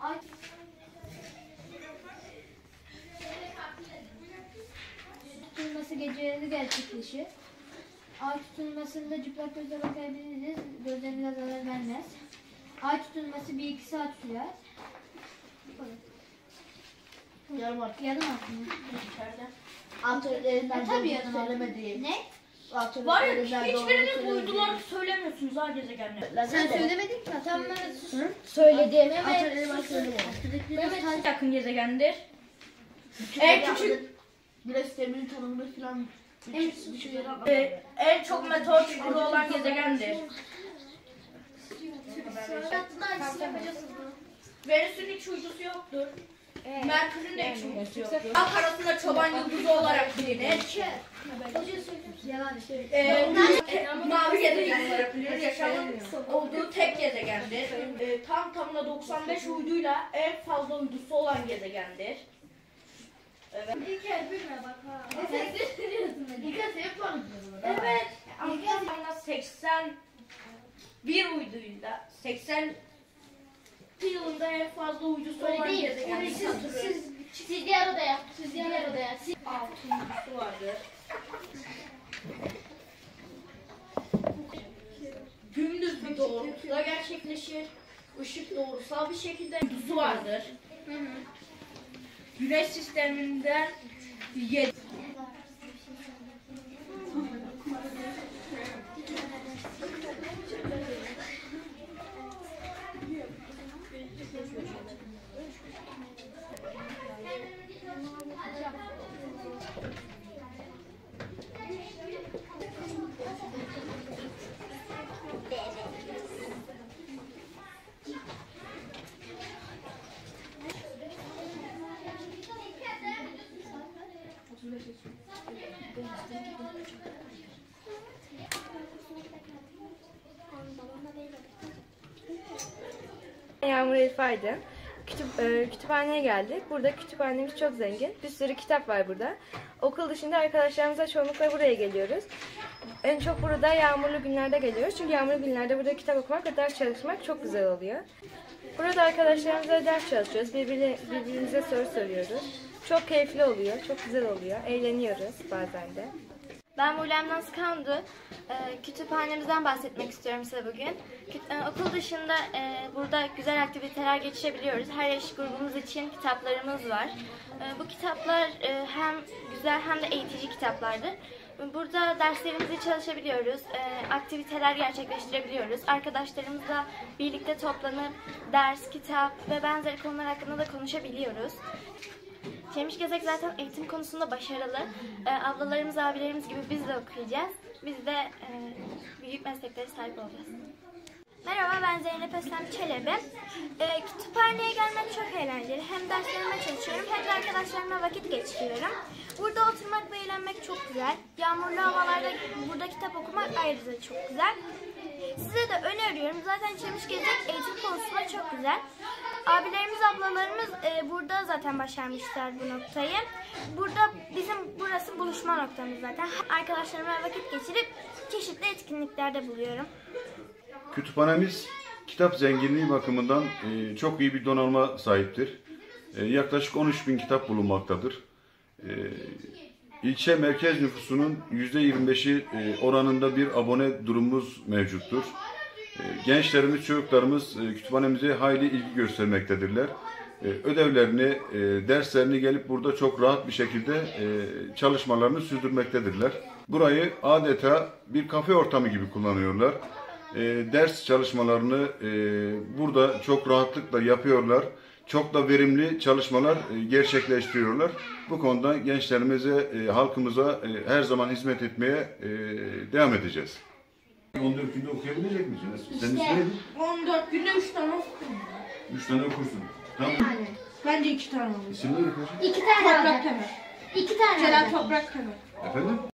Ay. Tutulması geceleri gerçekleşir. Ay tutulmasında çıplak gözle bakabiliriz. Gözlerimize zarar vermez. Ay tutulması 1-2 saat sürer. Yarım artık. Yarım artık. İçeride. Atölyelerinden e, tabii yarım söylemedi. Ne? Var ya hiçbiriniz uydular söylemiyorsunuz ha gezegenler. Sen söylemedin ki. Sus. Söylediğim atölyeleri ben söylemedim. Mehmet Yakın gezegendir. En küçük Güneş sisteminin tanımını falan En bir şeyler e, en çok meteor çukuru olan gezegendir. Venüs'ün hiç uydusu yoktur. Merkür'ün de hiç uydusu yoktur. Halk arasında çoban yıldızı olarak bilinir. Ee, mavi gezegen olarak bilinir. Yaşamın olduğu tek gezegendir. Ee, tam tamına 95 uyduyla en fazla uydusu olan gezegendir. Evet. Evet. Tam 81 uyduyla 80 yılında en fazla uydusu olan gezegendir. Siz, siz diğer odaya. Siz diğer odaya. Siz... Altı uydusu vardır. ışıkla gerçekleşir. Işık doğrusal bir şekilde su vardır. Hı hı. Güneş sisteminden 7 Elif. Kütüp, e, kütüphaneye geldik. Burada kütüphanemiz çok zengin. Bir sürü kitap var burada. Okul dışında arkadaşlarımızla çoğunlukla buraya geliyoruz. En çok burada yağmurlu günlerde geliyoruz. Çünkü yağmurlu günlerde burada kitap okumak ve ders çalışmak çok güzel oluyor. Burada arkadaşlarımızla ders çalışıyoruz. Birbiri, birbirimize soru soruyoruz. Çok keyifli oluyor, çok güzel oluyor. Eğleniyoruz bazen de. Ben Muğlem'den Skandu. Ee, kütüphanemizden bahsetmek istiyorum size bugün. Kü- e, okul dışında e, burada güzel aktiviteler geçirebiliyoruz. Her yaş grubumuz için kitaplarımız var. E, bu kitaplar e, hem güzel hem de eğitici kitaplardır. Burada derslerimizi çalışabiliyoruz, e, aktiviteler gerçekleştirebiliyoruz. Arkadaşlarımızla birlikte toplanıp ders, kitap ve benzeri konular hakkında da konuşabiliyoruz. Çemiş Gezek zaten eğitim konusunda başarılı. Ee, ablalarımız, abilerimiz gibi biz de okuyacağız. Biz de e, büyük mesleklere sahip olacağız. Merhaba ben Zeynep Eslem Çelebi. Ee, kütüphaneye gelmek çok eğlenceli. Hem derslerime çalışıyorum hem de arkadaşlarımla vakit geçiriyorum. Burada oturmak ve eğlenmek çok güzel. Yağmurlu havalarda burada kitap okumak ayrıca çok güzel. Size de öneriyorum. Zaten Çemiş Gezek eğitim konusunda çok güzel. Abilerimiz, ablalarımız e, burada zaten başarmışlar bu noktayı. Burada bizim burası buluşma noktamız zaten. Arkadaşlarımla vakit geçirip çeşitli etkinliklerde buluyorum. Kütüphanemiz kitap zenginliği bakımından e, çok iyi bir donanıma sahiptir. E, yaklaşık 13 bin kitap bulunmaktadır. E, ilçe merkez nüfusunun %25'i e, oranında bir abone durumumuz mevcuttur. E, gençlerimiz, çocuklarımız e, kütüphanemize hayli ilgi göstermektedirler. E, ödevlerini, e, derslerini gelip burada çok rahat bir şekilde e, çalışmalarını sürdürmektedirler. Burayı adeta bir kafe ortamı gibi kullanıyorlar. E, ders çalışmalarını burada çok rahatlıkla yapıyorlar. Çok da verimli çalışmalar gerçekleştiriyorlar. Bu konuda gençlerimize, halkımıza her zaman hizmet etmeye devam edeceğiz. 14 günde okuyabilecek misiniz? Sen söyledin. 14 günde 3 tane okudum. 3 tane okursun. Tamam. Bence 2 tane oldu. İsimleri kaç? İki tane Toprak. Temel. İki tane Celal. Toprak Temel. Efendim?